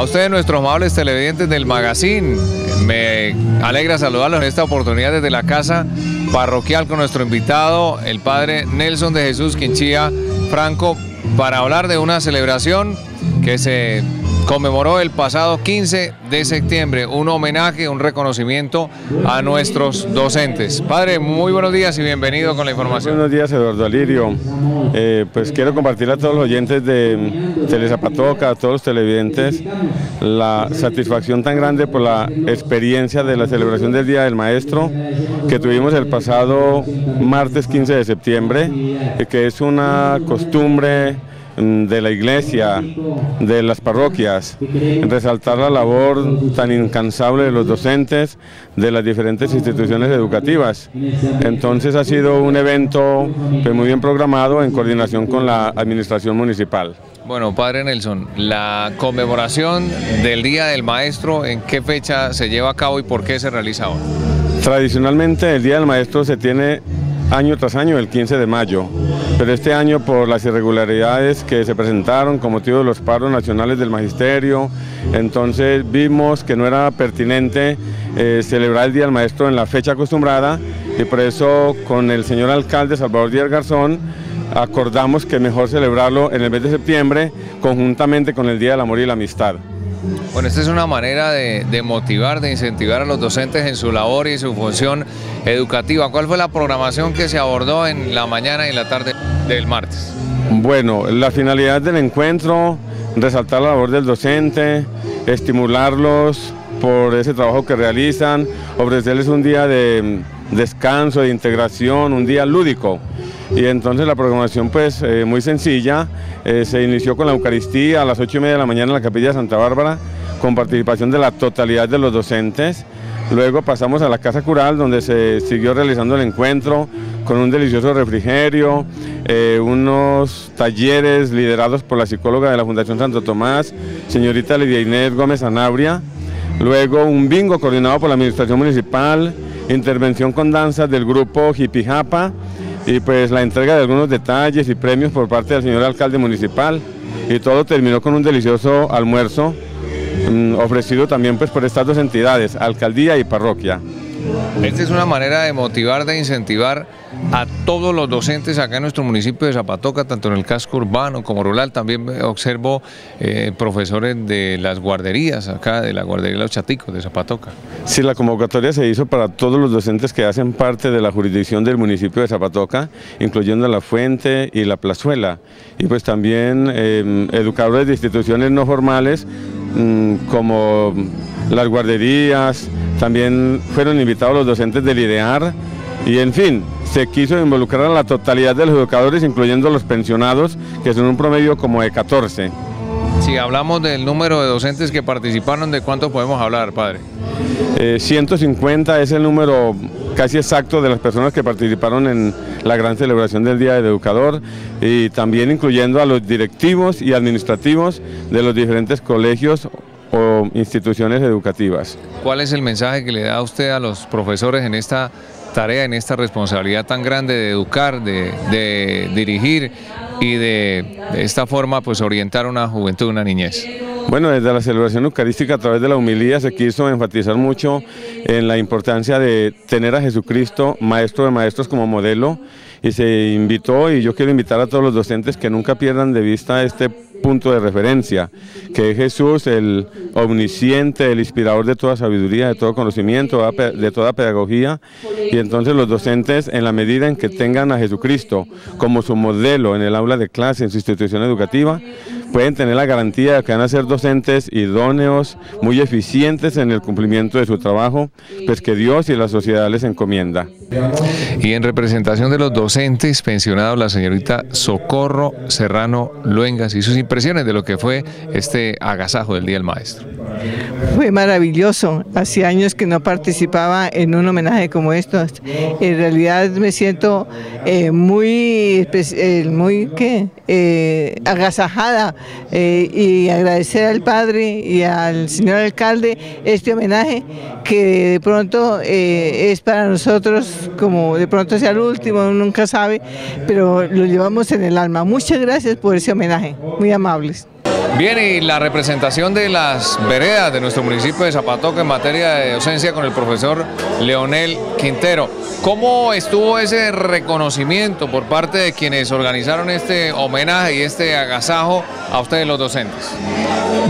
A ustedes, nuestros amables televidentes del magazine, me alegra saludarlos en esta oportunidad desde la casa parroquial con nuestro invitado, el padre Nelson de Jesús Quinchía Franco, para hablar de una celebración que se conmemoró el pasado 15 de septiembre, un homenaje, un reconocimiento a nuestros docentes. Padre, muy buenos días y bienvenido con la información. Buenos días, Eduardo Alirio. Eh, pues quiero compartir a todos los oyentes de Telezapatoca, a todos los televidentes, la satisfacción tan grande por la experiencia de la celebración del Día del Maestro que tuvimos el pasado martes 15 de septiembre, que es una costumbre de la iglesia, de las parroquias, resaltar la labor tan incansable de los docentes de las diferentes instituciones educativas. Entonces ha sido un evento pues, muy bien programado en coordinación con la administración municipal. Bueno, Padre Nelson, la conmemoración del Día del Maestro, ¿en qué fecha se lleva a cabo y por qué se realiza ahora? Tradicionalmente el Día del Maestro se tiene año tras año, el 15 de mayo. Pero este año por las irregularidades que se presentaron con motivo de los paros nacionales del magisterio, entonces vimos que no era pertinente eh, celebrar el Día del Maestro en la fecha acostumbrada y por eso con el señor alcalde Salvador Díaz Garzón acordamos que mejor celebrarlo en el mes de septiembre conjuntamente con el Día del Amor y la Amistad. Bueno, esta es una manera de, motivar, de incentivar a los docentes en su labor y su función educativa. ¿Cuál fue la programación que se abordó en la mañana y la tarde del martes? Bueno, la finalidad del encuentro, resaltar la labor del docente, estimularlos por ese trabajo que realizan, ofrecerles un día de descanso, de integración, un día lúdico. Y entonces la programación pues eh, muy sencilla, eh, se inició con la Eucaristía a las 8 y media de la mañana en la Capilla de Santa Bárbara, con participación de la totalidad de los docentes. Luego pasamos a la Casa Cural, donde se siguió realizando el encuentro con un delicioso refrigerio, eh, unos talleres liderados por la psicóloga de la Fundación Santo Tomás, señorita Lidia Inés Gómez Anabria. Luego un bingo coordinado por la Administración Municipal, intervención con danzas del grupo Jipijapa y pues la entrega de algunos detalles y premios por parte del señor alcalde municipal y todo terminó con un delicioso almuerzo mm, ofrecido también pues por estas dos entidades, alcaldía y parroquia. Esta es una manera de motivar, de incentivar a todos los docentes acá en nuestro municipio de Zapatoca, tanto en el casco urbano como rural. También observo eh, profesores de las guarderías acá, de la guardería Los Chaticos de Zapatoca. Sí, la convocatoria se hizo para todos los docentes que hacen parte de la jurisdicción del municipio de Zapatoca, incluyendo La Fuente y La Plazuela. Y pues también em, educadores de instituciones no formales como las guarderías, también fueron invitados los docentes del IDEAR y en fin, se quiso involucrar a la totalidad de los educadores, incluyendo los pensionados, que son un promedio como de 14. Si hablamos del número de docentes que participaron, ¿de cuánto podemos hablar, padre? 150 eh, es el número casi exacto de las personas que participaron en la gran celebración del Día del Educador y también incluyendo a los directivos y administrativos de los diferentes colegios o instituciones educativas. ¿Cuál es el mensaje que le da usted a los profesores en esta tarea, en esta responsabilidad tan grande de educar, de, dirigir y de, de, esta forma pues orientar una juventud, una niñez? Bueno, desde la celebración eucarística a través de la humilía se quiso enfatizar mucho en la importancia de tener a Jesucristo, maestro de maestros como modelo, y se invitó, y yo quiero invitar a todos los docentes que nunca pierdan de vista este punto de referencia, que es Jesús, el omnisciente, el inspirador de toda sabiduría, de todo conocimiento, de toda pedagogía, y entonces los docentes, en la medida en que tengan a Jesucristo como su modelo en el aula de clase, en su institución educativa, pueden tener la garantía de que van a ser docentes idóneos, muy eficientes en el cumplimiento de su trabajo, pues que Dios y la sociedad les encomienda. Y en representación de los docentes pensionados, la señorita Socorro Serrano Luengas y sus impresiones de lo que fue este agasajo del Día del Maestro. Fue maravilloso. Hacía años que no participaba en un homenaje como estos. En realidad me siento eh, muy, eh, muy ¿qué? Eh, agasajada y agradecer al padre y al señor alcalde este homenaje que de pronto es para nosotros como de pronto sea el último, nunca sabe, pero lo llevamos en el alma. Muchas gracias por ese homenaje, muy amables. Bien, y la representación de las veredas de nuestro municipio de Zapatoca en materia de docencia con el profesor Leonel Quintero. ¿Cómo estuvo ese reconocimiento por parte de quienes organizaron este homenaje y este agasajo a ustedes los docentes?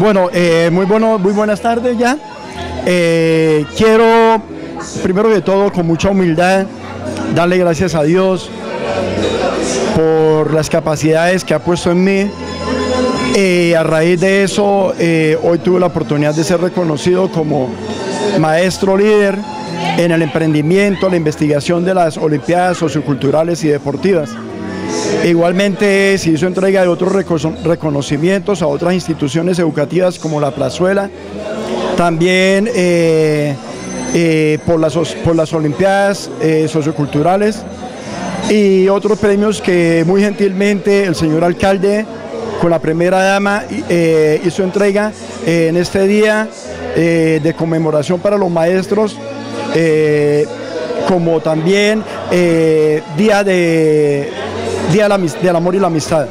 Bueno, eh, muy, bueno, muy buenas tardes ya. Eh, quiero, primero de todo, con mucha humildad, darle gracias a Dios por las capacidades que ha puesto en mí. Eh, a raíz de eso, eh, hoy tuve la oportunidad de ser reconocido como maestro líder en el emprendimiento, la investigación de las Olimpiadas socioculturales y deportivas. Igualmente se hizo entrega de otros reconocimientos a otras instituciones educativas como la Plazuela, también eh, por, las, por las Olimpiadas socioculturales y otros premios que muy gentilmente el señor alcalde con la primera dama eh, hizo entrega eh, en este día eh, de conmemoración para los maestros, como también día, de, día del amor y la amistad.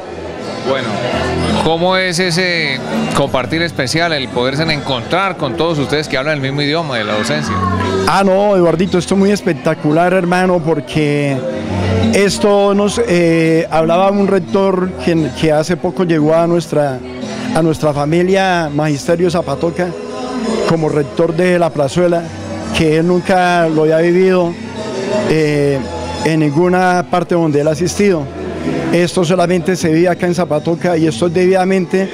Bueno, ¿cómo es ese compartir especial, el poderse encontrar con todos ustedes que hablan el mismo idioma de la docencia? Ah, no, Eduardito, esto es muy espectacular, hermano, porque esto nos eh, hablaba un rector que, hace poco llegó a nuestra, a nuestra familia Magisterio Zapatoca como rector de la plazuela, que él nunca lo había vivido eh, en ninguna parte donde él ha asistido. Esto solamente se vive acá en Zapatoca y esto es debidamente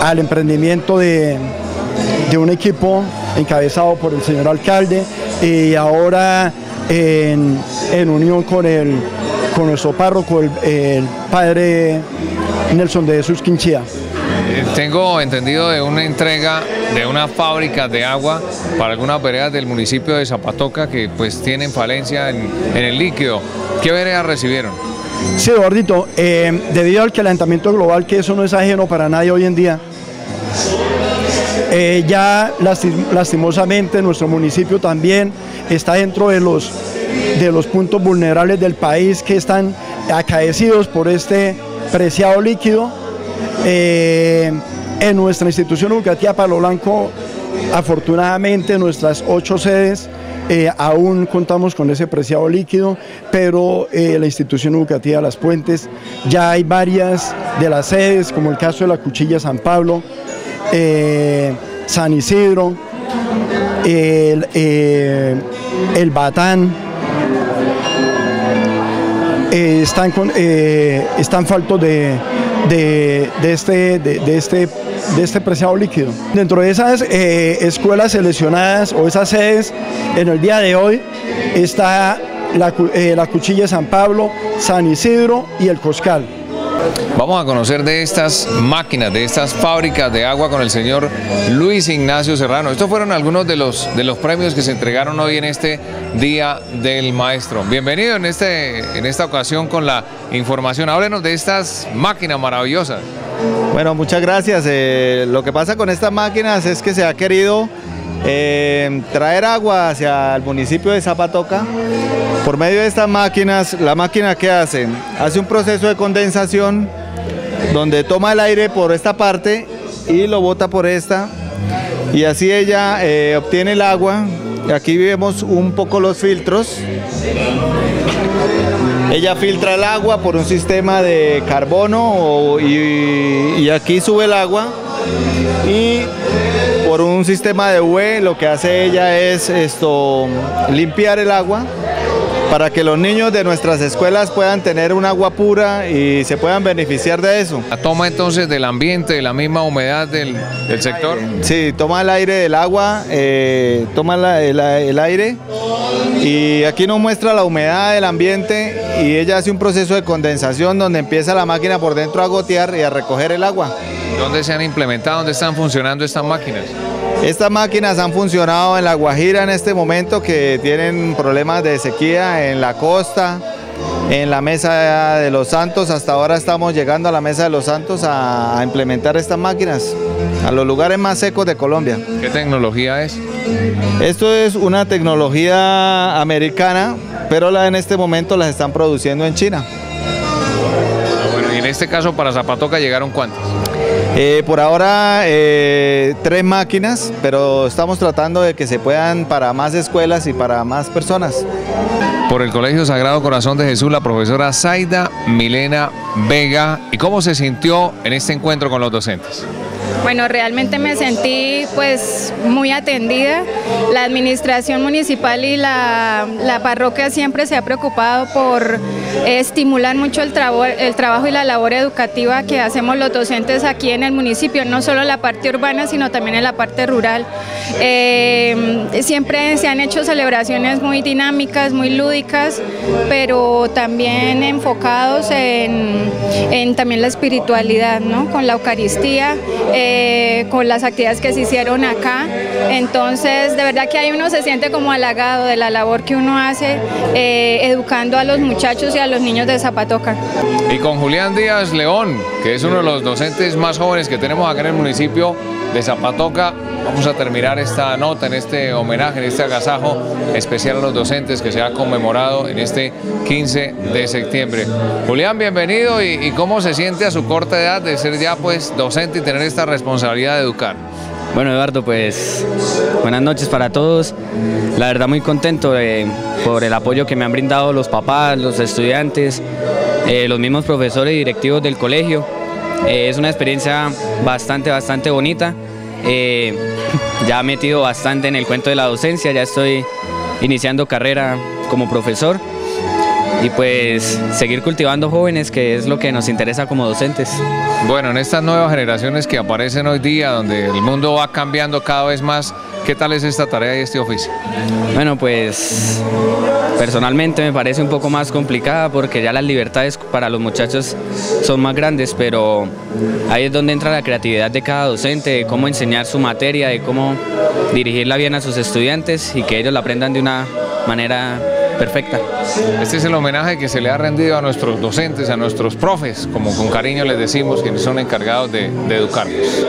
al emprendimiento de, un equipo encabezado por el señor alcalde y ahora en, en unión con el con nuestro párroco, el, padre Nelson de Jesús Quinchía. Eh, tengo entendido de una entrega de una fábrica de agua para algunas veredas del municipio de Zapatoca que pues tienen falencia en, el líquido. ¿Qué veredas recibieron? Sí, Eduardito, eh, debido al calentamiento global, que eso no es ajeno para nadie hoy en día, eh, ya lastimosamente nuestro municipio también está dentro de los de los puntos vulnerables del país que están acaecidos por este preciado líquido. Eh, en nuestra institución educativa Palo Blanco, afortunadamente nuestras ocho sedes eh, aún contamos con ese preciado líquido, pero la institución educativa Las Puentes ya hay varias de las sedes, como el caso de la Cuchilla San Pablo, San Isidro, el, el Batán, eh, están, con, eh, están faltos de, de, este, de, este, de este preciado líquido. Dentro de esas eh, escuelas seleccionadas o esas sedes, en el día de hoy está la, la Cuchilla San Pablo, San Isidro y el Coscal. Vamos a conocer de estas máquinas, de estas fábricas de agua con el señor Luis Ignacio Serrano. Estos fueron algunos de los, de los premios que se entregaron hoy en este Día del Maestro. Bienvenido en, este, en esta ocasión con la información. Háblenos de estas máquinas maravillosas. Bueno, muchas gracias. Eh, lo que pasa con estas máquinas es que se ha querido eh, traer agua hacia el municipio de Zapatoca por medio de estas máquinas. La máquina que hace, hace un proceso de condensación donde toma el aire por esta parte y lo bota por esta y así ella eh, obtiene el agua. Aquí vemos un poco los filtros. Ella filtra el agua por un sistema de carbono y, y aquí sube el agua y por un sistema de UE lo que hace ella es esto limpiar el agua para que los niños de nuestras escuelas puedan tener un agua pura y se puedan beneficiar de eso. ¿La toma entonces del ambiente, de la misma humedad del, sector? Sí, toma el aire del agua, eh, toma el, el, aire y aquí nos muestra la humedad del ambiente y ella hace un proceso de condensación donde empieza la máquina por dentro a gotear y a recoger el agua. ¿Dónde se han implementado? ¿Dónde están funcionando estas máquinas? Estas máquinas han funcionado en La Guajira en este momento que tienen problemas de sequía en la costa, en la Mesa de los Santos. Hasta ahora estamos llegando a la Mesa de los Santos a, implementar estas máquinas a los lugares más secos de Colombia. ¿Qué tecnología es? Esto es una tecnología americana, pero la, en este momento las están produciendo en China. Bueno, y en este caso para Zapatoca llegaron cuántas? Eh, por ahora eh, tres máquinas, pero estamos tratando de que se puedan para más escuelas y para más personas. Por el Colegio Sagrado Corazón de Jesús, la profesora Zaida Milena Vega. ¿Y cómo se sintió en este encuentro con los docentes? Bueno, realmente me sentí pues muy atendida. La administración municipal y la, parroquia siempre se ha preocupado por estimular mucho el, el trabajo y la labor educativa que hacemos los docentes aquí en el municipio, no solo en la parte urbana, sino también en la parte rural. Eh, siempre se han hecho celebraciones muy dinámicas, muy lúdicas, pero también enfocados en, también la espiritualidad, ¿no? con la Eucaristía. Eh, con las actividades que se hicieron acá. Entonces, de verdad que ahí uno se siente como halagado de la labor que uno hace eh, educando a los muchachos y a los niños de Zapatoca. Y con Julián Díaz León, que es uno de los docentes más jóvenes que tenemos acá en el municipio de Zapatoca, vamos a terminar esta nota en este homenaje, en este agasajo especial a los docentes que se ha conmemorado en este 15 de septiembre. Julián, bienvenido y, y cómo se siente a su corta edad de ser ya pues docente y tener esta responsabilidad de educar. Bueno, Eduardo, pues buenas noches para todos. La verdad muy contento por el apoyo que me han brindado los papás, los estudiantes, eh, los mismos profesores y directivos del colegio. Eh, es una experiencia bastante, bastante bonita. Eh, ya metido bastante en el cuento de la docencia, ya estoy iniciando carrera como profesor y pues seguir cultivando jóvenes, que es lo que nos interesa como docentes. Bueno, en estas nuevas generaciones que aparecen hoy día, donde el mundo va cambiando cada vez más, ¿qué tal es esta tarea y este oficio? Bueno, pues personalmente me parece un poco más complicada porque ya las libertades para los muchachos son más grandes, pero ahí es donde entra la creatividad de cada docente, de cómo enseñar su materia, de cómo dirigirla bien a sus estudiantes y que ellos la aprendan de una manera perfecta. Este es el homenaje que se le ha rendido a nuestros docentes, a nuestros profes, como con cariño les decimos, quienes son encargados de, de educarnos.